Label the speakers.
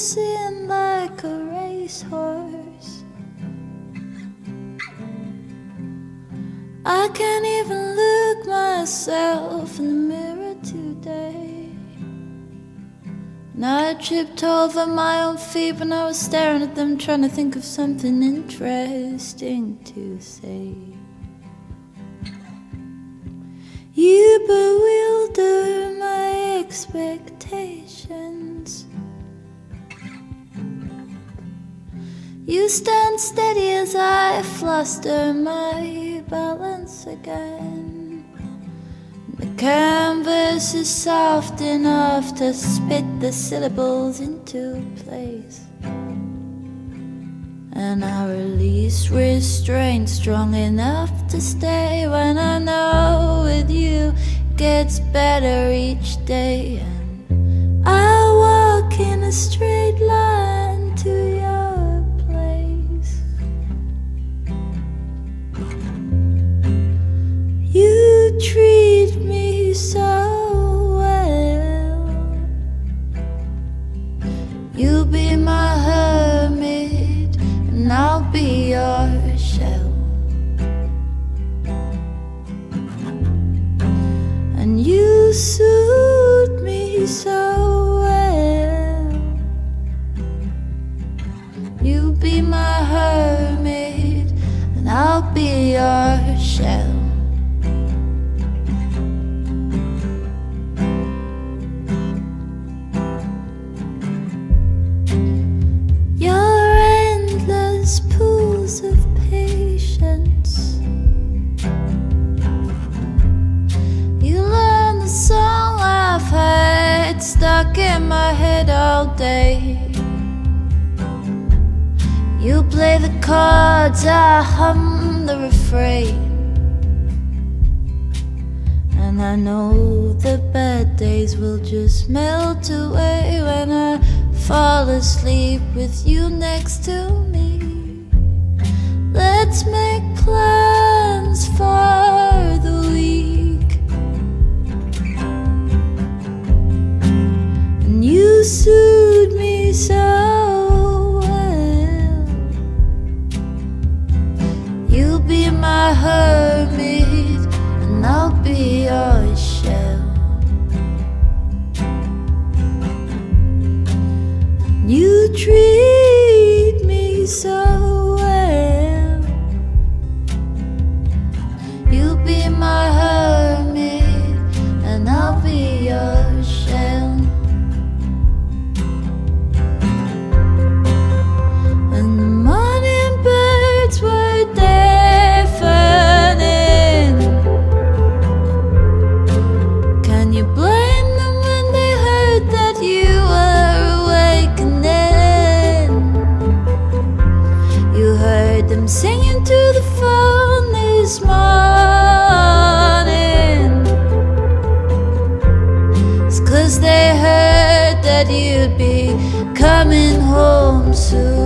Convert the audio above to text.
Speaker 1: racing like a racehorse. I can't even look myself in the mirror today. And I tripped over my own feet when I was staring at them, trying to think of something interesting to say. You bewilder my expectations. You stand steady as I fluster my balance again. The canvas is soft enough to spit the syllables into place. And I release restraint strong enough to stay when I know with you gets better each day. And I walk in a straight treat me so well. You'll be my hermit, and I'll be your shell. And you suit me so well. You be my hermit, and I'll be your shell. Day. You play the cards, I hum the refrain. And I know the bad days will just melt away when I fall asleep with you next to me. Let's make plans for the week. And you suit so well. You'll be my hermit, and I'll be your shell. You treat me so singing to the phone this morning. It's cause they heard that you'd be coming home soon.